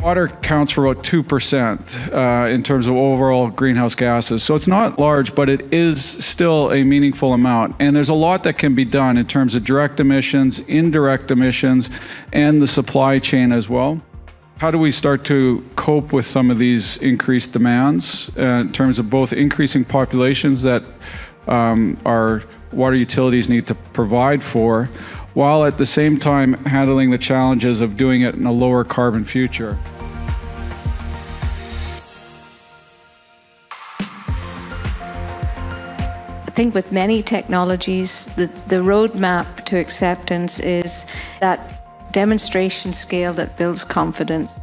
Water counts for about 2% uh, in terms of overall greenhouse gases. So it's not large, but it is still a meaningful amount. And there's a lot that can be done in terms of direct emissions, indirect emissions, and the supply chain as well. How do we start to cope with some of these increased demands uh, in terms of both increasing populations that um, our water utilities need to provide for, while at the same time handling the challenges of doing it in a lower carbon future? I think with many technologies, the, the roadmap to acceptance is that demonstration scale that builds confidence.